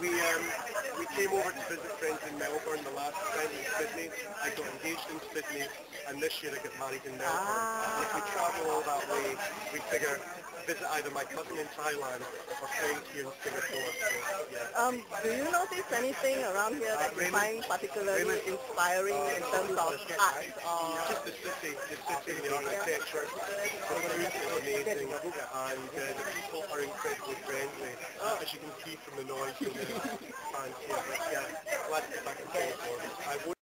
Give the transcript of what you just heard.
We um, we came over to visit friends in Melbourne. The last time in Sydney. I got engaged in Sydney, and this year I got married in Melbourne. Ah. If we travel all that way, we figure visit either my cousin in Thailand or friends here in Singapore. So, yeah. Um, do you notice anything around here that you Raymond- find particularly Raymond- inspiring in terms of art or Just the city, the city, the architecture, the food is amazing, and uh, the people are incredibly friendly, as you can see from the noise and the fans here. But yeah, glad to be back in Singapore. I would